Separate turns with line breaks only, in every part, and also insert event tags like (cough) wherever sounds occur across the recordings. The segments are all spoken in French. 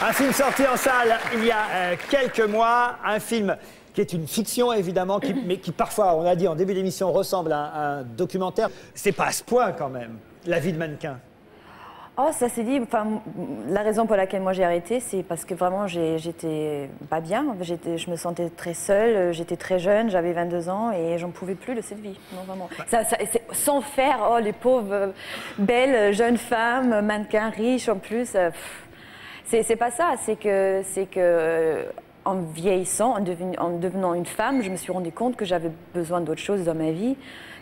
Un film sorti en salle il y a euh, quelques mois, un film qui est une fiction évidemment, qui- mais qui parfois, on l'a dit en début d'émission, ressemble à, à un documentaire. C'est pas à ce point quand même, la vie de mannequin.
Oh, ça s'est dit. Enfin, la raison pour laquelle moi j'ai arrêté, c'est parce que vraiment j'étais pas bien. Je me sentais très seule. J'étais très jeune, j'avais 22 ans et j'en pouvais plus de cette vie. Non, vraiment. Ça, ça- c'est- sans faire, oh, les pauvres belles jeunes femmes, mannequins riches en plus. euh, pff. C'est, pas ça. C'est que, c'est que. euh, en vieillissant, en devenant une femme, je me suis rendu compte que j'avais besoin d'autre chose dans ma vie,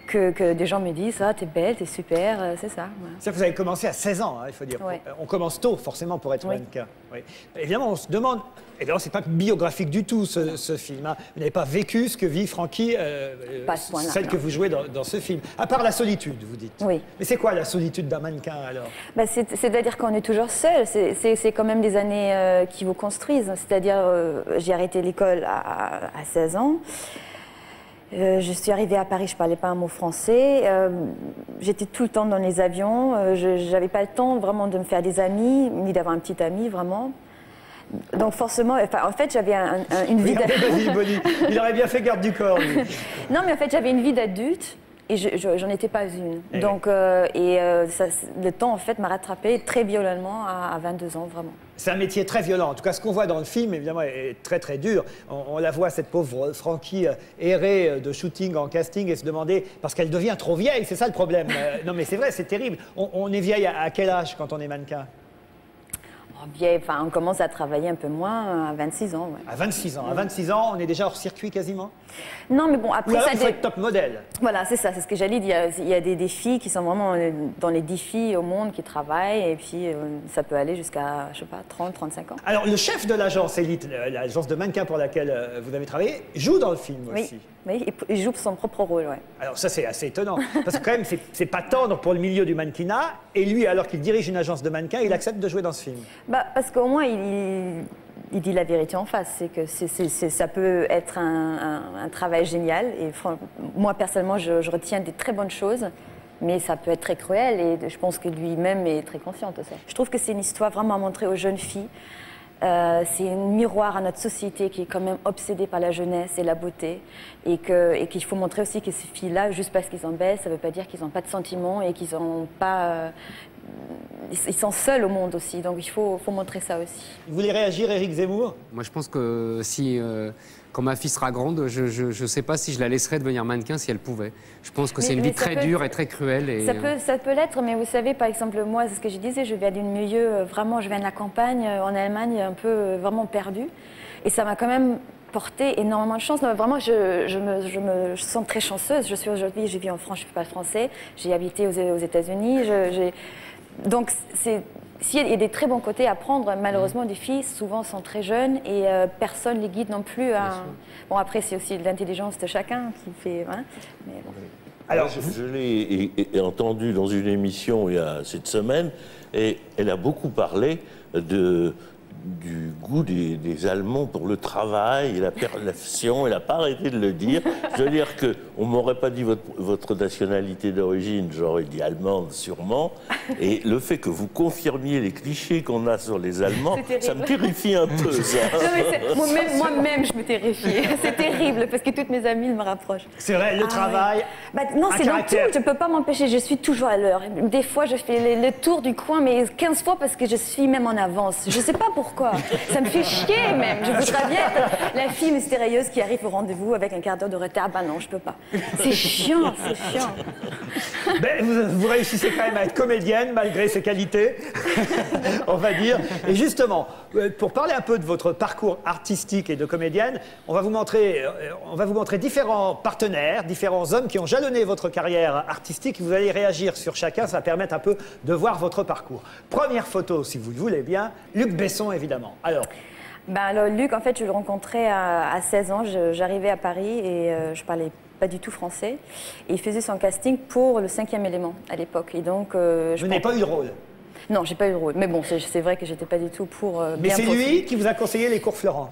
que, que des gens me disent ah t'es belle, t'es super, euh, c'est ça.
C'est-à-dire que vous avez commencé à 16 ans, hein, il faut dire.
Ouais.
On commence tôt, forcément, pour être
Oui.
mannequin. Oui. Évidemment, on se demande. Évidemment, c'est pas biographique du tout, ce, ce film. hein. Vous n'avez pas vécu ce que vit Francky, euh,
Pas à ce point-là,
celle
non.
que vous jouez dans, dans ce film. À part la solitude, vous dites.
Oui.
Mais c'est quoi la solitude d'un mannequin, alors?
Bah, c'est- C'est-à-dire qu'on est toujours seul. C'est- quand même des années euh, qui vous construisent. C'est-à-dire, j'ai arrêté l'école à, à 16 ans. Euh, je suis arrivée à Paris, je parlais pas un mot français. Euh, J'étais tout le temps dans les avions. Euh, je n'avais pas le temps vraiment de me faire des amis, ni d'avoir un petit ami vraiment. Donc forcément, enfin, en fait, j'avais un- un- une vie. d'a-
Regardez Basile Boli, il aurait bien fait garde du corps, lui.
Non, mais en fait, j'avais une vie d'adulte et je- je- j'en étais pas une.
Eh
Donc, euh, et euh, ça- le temps, en fait, m'a rattrapée très violemment à, à 22 ans, vraiment.
C'est un métier très violent. En tout cas, ce qu'on voit dans le film, évidemment, est très très dur. On, on la voit, cette pauvre Frankie, euh, errer de shooting en casting et se demander, parce qu'elle devient trop vieille, c'est ça le problème. Euh, non mais c'est vrai, c'est terrible. On, on est vieille à, à quel âge quand on est mannequin?
Oh, enfin, on commence à travailler un peu moins à 26 ans. ouais.
À 26 ans. À 26 ans, on est déjà hors circuit quasiment?
Non, mais bon,
Ou
après
alors
ça.
il faut être top modèle.
Voilà, c'est ça, c'est ce que j'allais dire. Il y a des, des filles qui sont vraiment euh, dans les 10 filles au monde qui travaillent, et puis euh, ça peut aller jusqu'à, je sais pas, 30, 35 ans.
Alors, le chef de l'agence Elite, euh, l'agence de mannequins pour laquelle euh, vous avez travaillé, joue dans le film
Oui,
aussi.
Il- joue son propre rôle, ouais.
Alors ça c'est assez étonnant, parce que quand même c'est- pas tendre pour le milieu du mannequinat, et lui alors qu'il dirige une agence de mannequins, il accepte de jouer dans ce film.
Bah, parce qu'au moins, il, il dit la vérité en face. C'est que ça peut être un, un- un travail génial. Et moi, personnellement, je, je retiens des très bonnes choses. Mais ça peut être très cruel et je pense que lui-même est très conscient de ça. Je trouve que c'est une histoire vraiment à montrer aux jeunes filles. Euh, c'est un miroir à notre société qui est quand même obsédée par la jeunesse et la beauté. Et qu'il faut montrer aussi que ces filles-là, juste parce qu'ils sont belles, ça ne veut pas dire qu'ils n'ont pas de sentiments et qu'ils n'ont pas. euh, ils sont seuls au monde aussi, donc il faut, faut montrer ça aussi.
Vous voulez réagir, Éric Zemmour?
Moi, je pense que si, euh, quand ma fille sera grande, je ne sais pas si je la laisserais devenir mannequin si elle pouvait. Je pense que c'est une vie très
peut-
dure et très cruelle. Et,
Ça
euh,
peut, ça peut l'être, mais vous savez, par exemple, moi, c'est ce que je disais, je viens d'un milieu, euh, vraiment, je viens de la campagne, euh, en Allemagne, un peu vraiment perdu. Et ça m'a quand même porté énormément de chance. Non, vraiment, je, je me, je me sens très chanceuse. Je suis aujourd'hui, je vis en France, je ne suis pas français. J'ai habité aux, aux États-Unis. Donc, c'est. S'il y a des très bons côtés à prendre, malheureusement, des filles souvent sont très jeunes et euh, personne ne les guide non plus. À... Bon, après, c'est aussi l'intelligence de chacun qui fait. hein, mais bon.
Alors,
je, je l'ai é- é- entendu dans une émission il y a cette semaine, et elle a beaucoup parlé de, du goût des, des Allemands pour le travail et la passion. Elle n'a pas arrêté de le dire. Je veux dire que on m'aurait pas dit votre, votre nationalité d'origine, j'aurais dit allemande sûrement. Et le fait que vous confirmiez les clichés qu'on a sur les Allemands, ça me terrifie un peu. (laughs)
Moi-même, moi-même, je me terrifie. (laughs) C'est terrible parce que toutes mes amies me rapprochent.
c'est vrai, le
Ah
travail.
ouais. Bah, non, c'est dans tout. Je peux pas m'empêcher. Je suis toujours à l'heure. Des fois, je fais le, le tour du coin, mais 15 fois parce que je suis même en avance. Je sais pas pourquoi. Ça me fait chier même. Je voudrais (laughs) bien être la fille mystérieuse qui arrive au rendez-vous avec un quart d'heure de retard. Bah non, je peux pas. C'est (laughs) chiant, c'est chiant.
Ben, vous, vous réussissez quand même à être comédienne malgré ses qualités, (laughs) on va dire. Et justement, euh, pour parler un peu de votre parcours artistique et de comédienne, on va vous montrer, euh, on va vous montrer différents partenaires, différents hommes qui ont jalonné votre carrière artistique. Vous allez réagir sur chacun, ça va permettre un peu de voir votre parcours. Première photo, si vous le voulez bien, Luc Besson évidemment. Alors,
Ben, alors, Luc, en fait, je le rencontrais à, à 16 ans. J'arrivais à Paris et euh, je parlais pas du tout français. Et il faisait son casting pour le cinquième élément à l'époque. Et donc, euh, je
n'ai
pense-
pas eu le rôle?
Non, j'ai pas eu le rôle. Mais bon, c'est vrai que j'étais pas du tout pour. euh,
Mais c'est lui qui vous a conseillé les cours Florent?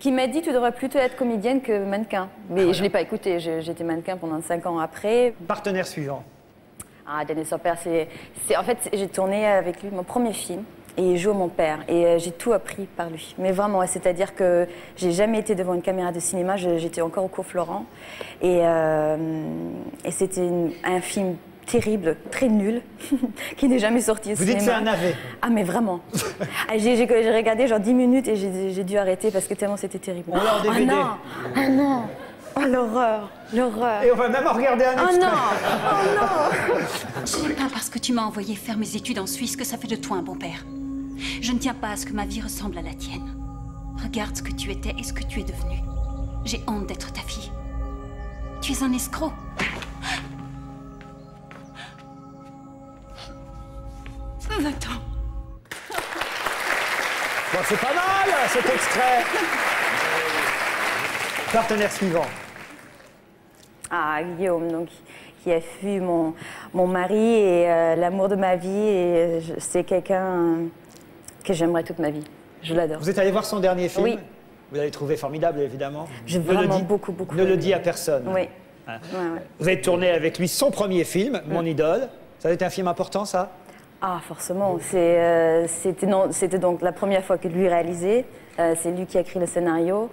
Qui m'a dit tu devrais plutôt être comédienne que mannequin. Mais
Ah,
je l'ai pas écouté. J'étais mannequin pendant 5 ans après.
Partenaire suivant.
Ah, Denis c'est. c'est- En fait, j'ai tourné avec lui mon premier film. Et il joue mon père. Et euh, j'ai tout appris par lui. Mais vraiment, c'est-à-dire que j'ai jamais été devant une caméra de cinéma. J'étais encore au cours Florent. Et, euh, et c'était un film terrible, très nul, (laughs) qui n'est jamais sorti au
Vous dites
cinéma.
c'est un navet.
Ah mais vraiment. (laughs) Ah, j'ai regardé genre 10 minutes et j'ai dû arrêter parce que tellement c'était terrible.
On l'a en
Ah
DVD.
non, ah non, oh l'horreur, l'horreur.
Et on va même en regarder un
Oh
extrait.
non, (laughs) oh non.
Ce n'est pas parce que tu m'as envoyé faire mes études en Suisse que ça fait de toi un bon père. Je ne tiens pas à ce que ma vie ressemble à la tienne. Regarde ce que tu étais et ce que tu es devenu. J'ai honte d'être ta fille. Tu es un escroc. Va-t'en.
Bon, c'est pas mal cet extrait. Partenaire suivant.
Ah Guillaume, donc qui a fui mon, mon mari et euh, l'amour de ma vie et euh, c'est quelqu'un euh, que j'aimerais toute ma vie. Je l'adore.
Vous êtes allé voir son dernier film
Oui.
Vous l'avez trouvé formidable, évidemment.
J'ai
Ne le
vraiment
dis-
beaucoup, beaucoup
Ne le dis à personne.
Oui.
Hein.
Ouais, ouais.
Vous avez tourné avec lui son premier film, Mon idole. Ça a été un film important, ça?
Ah, forcément. Euh, c'était donc la première fois que lui réalisait. Euh, c'est lui qui a écrit le scénario.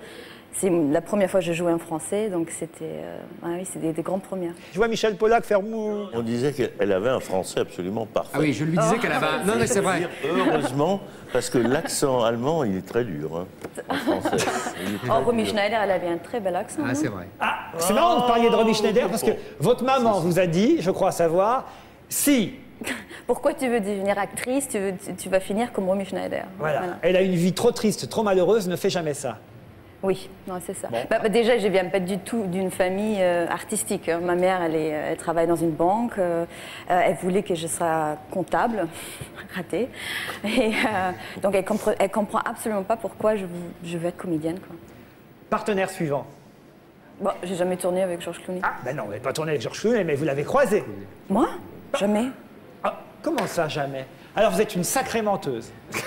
C'est la première fois que je jouais en français, donc c'était, euh, ah oui, c'est des, des grandes premières.
Je vois Michel Pollack faire mou.
On disait qu'elle avait un français absolument parfait.
Ah oui, je lui disais qu'elle avait. un- Non, mais c'est vrai.
Heureusement, parce que l'accent allemand, il est très dur hein, en français. Très
Oh, Romy. Schneider, elle avait un très bel accent.
Ah, c'est vrai.
Ah, c'est marrant que vous parliez de Romy Schneider parce que votre maman vous a dit, je crois savoir, si, (laughs)
Pourquoi tu veux devenir actrice? Tu, veux- tu- tu vas finir comme Romy Schneider.
voilà, elle a une vie trop triste, trop malheureuse, ne fait jamais ça.
Oui, non, c'est ça. Bah, bah, déjà, je viens pas du tout d'une famille euh, artistique. hein. Ma mère, elle, est, elle travaille dans une banque. euh, euh, elle voulait que je sois comptable, (laughs) raté. Et euh, donc, elle comprend, elle comprend absolument pas pourquoi je, veux être comédienne. Quoi.
Partenaire suivant.
Bon, j'ai jamais tourné avec Georges Clooney.
Ah, ben non, vous n'avez pas tourné avec Georges Clooney, mais vous l'avez croisé.
Moi? Jamais.
Ah, comment ça, jamais? Alors vous êtes une sacrée menteuse. (laughs)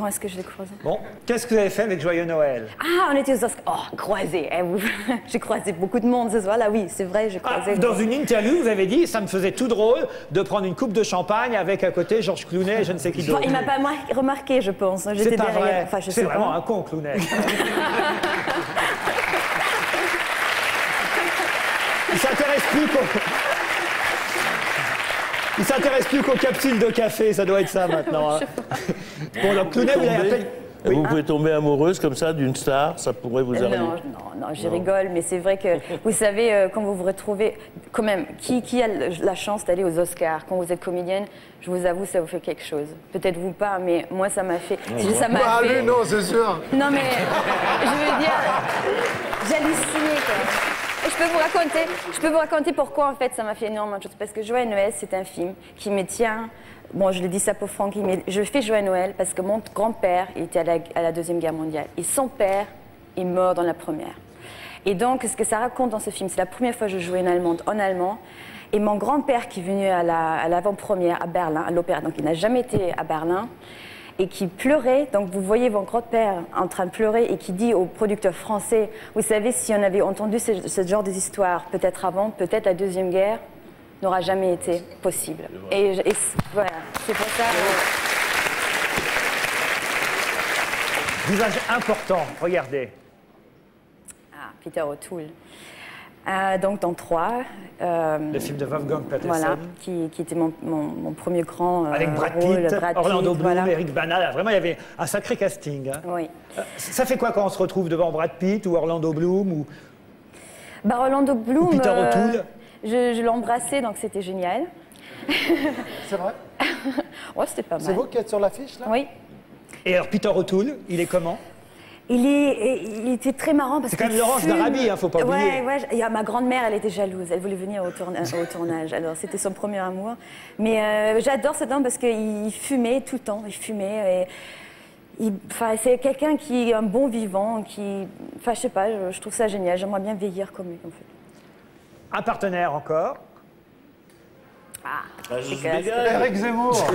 Quand est-ce que je l'ai croisé?
Bon, qu'est-ce que vous avez fait avec Joyeux Noël?
Ah, on était aux Oscars. Oh, croisé. eh, vous- (laughs) j'ai croisé beaucoup de monde ce soir-là. Oui, c'est vrai, j'ai
Ah,
croisé.
Dans une interview, vous avez dit, ça me faisait tout drôle de prendre une coupe de champagne avec à côté Georges Clooney et je ne sais qui d'autre.
il m'a pas mar- remarqué, je pense.
C'est
J'étais
pas
derrière.
vrai.
Enfin,
C'est vraiment
pas.
un con, Clooney. (laughs) Il s'intéresse plus qu'au... Il s'intéresse plus qu'aux capsules de café, ça doit être ça maintenant. hein. Vous appelé...
Pouvez tomber amoureuse comme ça d'une star, ça pourrait vous arriver.
Non, non, non, je rigole, mais c'est vrai que (laughs) vous savez, euh, quand vous vous retrouvez, quand même, qui, qui a la chance d'aller aux Oscars? Quand vous êtes comédienne, je vous avoue, ça vous fait quelque chose. Peut-être vous pas, mais moi, ça m'a fait. Ça m'a
Ah,
fait.
lui, non, c'est sûr.
Non, mais je veux dire, j'hallucinais quoi. Et je peux vous raconter, je peux vous raconter pourquoi en fait ça m'a fait énormément de choses. Parce que Joël Noël, c'est un film qui me tient. Bon, je le dis ça pour Francky, mais je fais Joël Noël parce que mon grand-père était à la, Deuxième Guerre mondiale. Et son père est mort dans la première. Et donc, ce que ça raconte dans ce film, c'est la première fois que je jouais une Allemande en allemand. Et mon grand-père qui est venu à l'avant-première à Berlin, à l'opéra, donc il n'a jamais été à Berlin, et qui pleurait. Donc vous voyez mon grand-père en train de pleurer et qui dit aux producteurs français, vous savez, si on avait entendu ce, ce genre d'histoire peut-être avant, peut-être la Deuxième Guerre n'aura jamais été possible. Et, et voilà, c'est pour ça.
Visage important, regardez.
Ah, Peter O'Toole. Euh, donc dans 3,
Le film de Wolfgang Petersen.
voilà, qui, qui était mon, mon- mon premier grand euh,
Avec Brad
rôle,
Pitt,
Brad
Orlando Bloom,
voilà.
Eric Bana. Vraiment, il y avait un sacré casting. hein.
Oui.
Euh, Ça fait quoi quand on se retrouve devant Brad Pitt ou Orlando Bloom ou...
Bah, Orlando Bloom,
Ou Peter
euh,
O'Toole?
je, je l'embrassais, donc c'était génial. (laughs)
C'est vrai?
Ouais, c'était pas mal.
C'est vous qui êtes sur l'affiche, là?
Oui.
Et alors Peter O'Toole, il est comment?
Il, est, il était très marrant parce
C'est quand même Laurence d'Arabie, hein, faut pas oublier.
Ouais, ouais. Et, ah, ma grand-mère, elle était jalouse. Elle voulait venir au, tourna- au tournage. Alors, c'était son premier amour. Mais euh, j'adore cet homme parce qu'il fumait tout le temps. Il fumait. Et il- c'est quelqu'un qui est un bon vivant, qui, enfin, je sais pas, je, je trouve ça génial. J'aimerais bien vieillir comme lui, en fait.
Un partenaire encore.
Ah,
Ah, je
Cage.
Eric Zemmour. (laughs)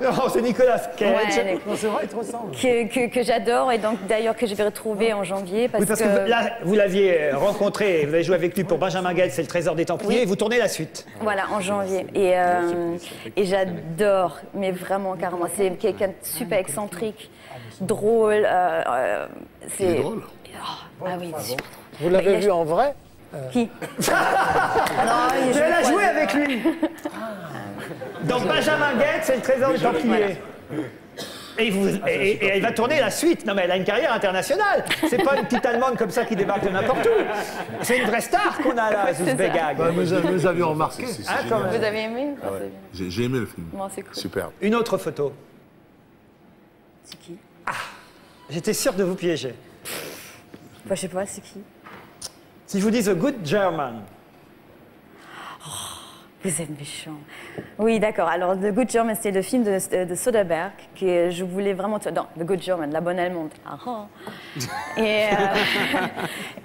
Non, c'est Nicolas Cage.
Ouais,
Non, c'est vrai, il te ressemble.
que, que, que j'adore et donc d'ailleurs que je vais retrouver en janvier parce,
Oui, parce que,
que,
là, vous l'aviez rencontré, vous avez joué avec lui pour Benjamin Gates, c'est le Trésor des Templiers, et vous tournez la suite.
voilà en janvier et, euh, et j'adore mais vraiment carrément c'est quelqu'un de super excentrique drôle euh, euh, c'est
drôle
Oh, ah oui super drôle.
Vous l'avez vu en vrai?
Qui (laughs) non il
Elle a
joue
joué avec lui Donc Benjamin Gates, c'est le Trésor des Templiers. Et, vous- et- et- et elle va tourner la suite. Non, mais elle a une carrière internationale. C'est pas une petite Allemande comme ça qui débarque de n'importe où. C'est une vraie star qu'on a là, Zuzbegag.
bah, nous, a- nous avions remarqué.
Hein, quand même.
vous avez aimé
Ah
J'ai j'ai aimé le film.
Bon, c'est cool.
Superbe.
Une autre photo.
c'est qui
J'étais sûr de vous piéger.
Enfin, je sais pas c'est qui
Si je vous dis The Good German,
Vous êtes méchant. Oui, d'accord. Alors, The Good German, c'est le film de, de Soderbergh que je voulais vraiment. Non, The Good German, la bonne allemande. Ah, ah. (laughs) Et, euh,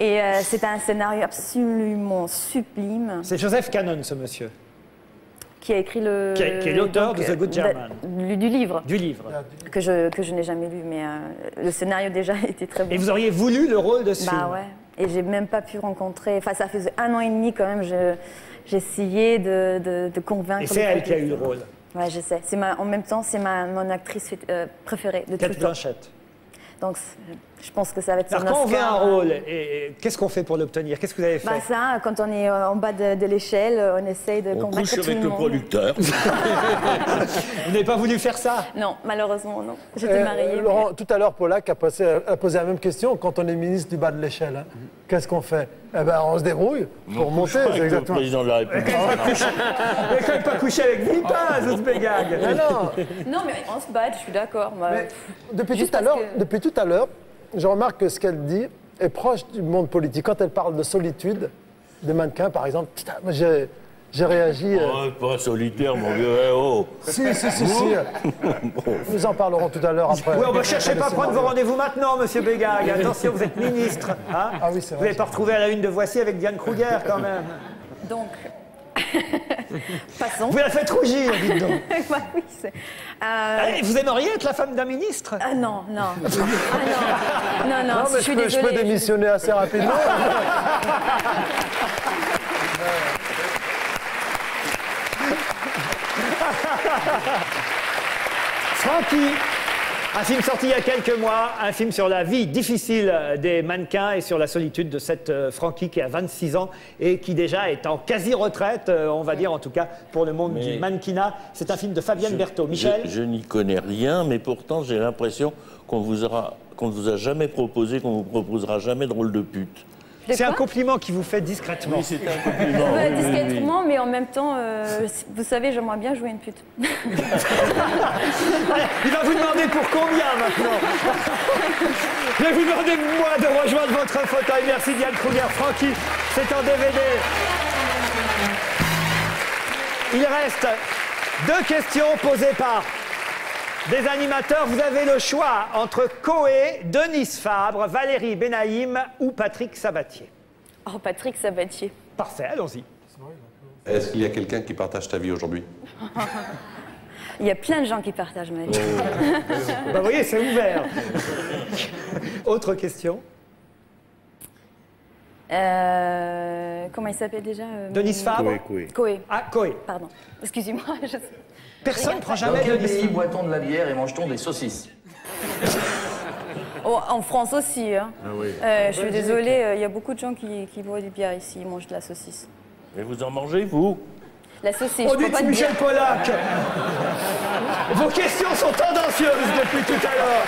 (laughs) et euh, c'est un scénario absolument sublime
c'est Joseph Cannon, ce monsieur,
qui a écrit le.
Qui est- qui est l'auteur de The Good
euh,
German.
du, du livre
du livre.
que je, que je n'ai jamais lu, mais euh, le scénario déjà (laughs) était très bon.
Et vous auriez voulu le rôle de ce film
Bah ouais. Et j'ai même pas pu rencontrer. Enfin, ça faisait un an et demi quand même. je- J'essayais de, de, de convaincre.
Et c'est elle qui a eu le rôle,
Ouais, je sais. Ma, en même temps, c'est ma, mon actrice euh, préférée de tout
Kate
le temps.
Blanchett.
Donc, je pense que ça va être
Alors quand on veut un rôle, et, et qu'est-ce qu'on fait pour l'obtenir? Qu'est-ce que vous avez fait?
Bah ça, quand on est euh, en bas de, de l'échelle, euh, on essaye de
On
convaincre
couche
tout
avec
le
producteur. (laughs)
Vous n'avez pas voulu faire ça?
Non, malheureusement, non. J'étais
Euh,
mariée. mais-
Laurent, tout à l'heure, Polak a, passé- a posé la même question. Quand on est ministre du bas de l'échelle, hein, qu'est-ce qu'on fait? Eh ben, on se débrouille pour monter.
Avec
C'est
le
exactement.
président de la République.
Vous n'avez quand même pas couché avec Villepin, Zuzbegag
Mais non,
Non, mais on se bat, je suis d'accord.
mais depuis tout à l'heure, je remarque que ce qu'elle dit est proche du monde politique. Quand elle parle de solitude, des mannequins, par exemple, putain, moi, j'ai j'ai réagi. euh,
Oh, pas solitaire, mon vieux. Eh, oh.
Si, si, si, si. (laughs) Nous en parlerons tout à l'heure après.
Oui, on ne cherchez pas à prendre vos rendez-vous maintenant, monsieur Begag. Attention, vous êtes ministre. hein
Ah oui, c'est
vous
vrai,
n'avez pas retrouvé à la une de Voici avec Diane Kruger, quand même.
Donc, (laughs) passons.
Vous la faites rougir, dites donc. (laughs)
Bah oui, euh,
Eh, Vous aimeriez être la femme d'un ministre?
Ah non, (laughs) non. Ah non, non, non,
Non, mais
je suis
peux, je peux démissionner assez rapidement.
Francky un film sorti il y a quelques mois, un film sur la vie difficile des mannequins et sur la solitude de cette euh, Francky qui a 26 ans et qui déjà est en quasi-retraite, euh, on va dire en tout cas pour le monde
Mais-
du mannequinat. C'est un film de Fabienne Berthaud. Michel
Je, je n'y connais rien, mais pourtant j'ai l'impression qu'on vous aura, qu'on ne vous a jamais proposé, qu'on vous proposera jamais de rôle de pute.
C'est un compliment qui vous fait discrètement.
Oui, c'est un compliment. Oui, oui, oui.
discrètement, mais en même temps, euh, vous savez, j'aimerais bien jouer une pute. (laughs)
Il va vous demander pour combien maintenant Je vais vous demander, moi, de rejoindre votre fauteuil. Merci Diane Kruger. Francky, c'est en DVD. Il reste deux questions posées par des animateurs. Vous avez le choix entre Coé, Denise Fabre, Valérie Benaïm ou Patrick Sabatier.
Oh, Patrick Sabatier.
Parfait, allons-y.
Est-ce qu'il y a quelqu'un qui partage ta vie aujourd'hui? (laughs)
Il y a plein de gens qui partagent ma vie. (laughs)
Bah, vous voyez, c'est ouvert. (laughs) Autre question?
Euh, comment il s'appelle déjà euh,
Denise Fabre.
Coé.
Ah, Coé.
Pardon. Excusez-moi. (laughs) je-
Personne ne prend
Dans
jamais
quel
Denise
pays boit-on de la bière et mange-t-on des saucisses (laughs)
Oh, en France aussi. Hein.
Ah oui.
Euh, je suis désolée, euh, il y a beaucoup de gens qui, qui boivent du bière ici, ils mangent de la saucisse.
Mais vous en mangez, vous
La saucisse,
On dit
pas
Michel
dire.
Pollack Vos questions sont tendancieuses depuis tout à l'heure